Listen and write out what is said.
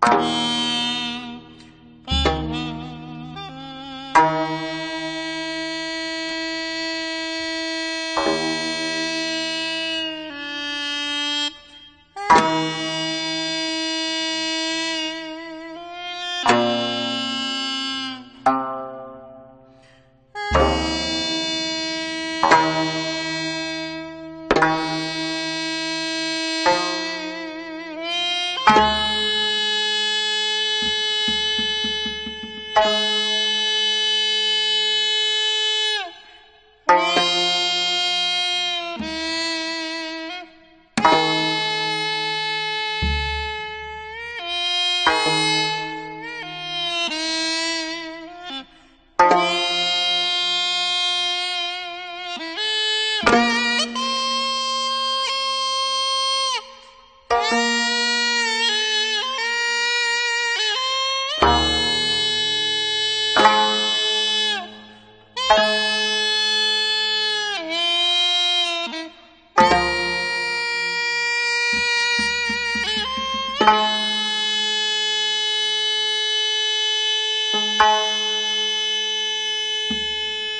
Bye. Bye.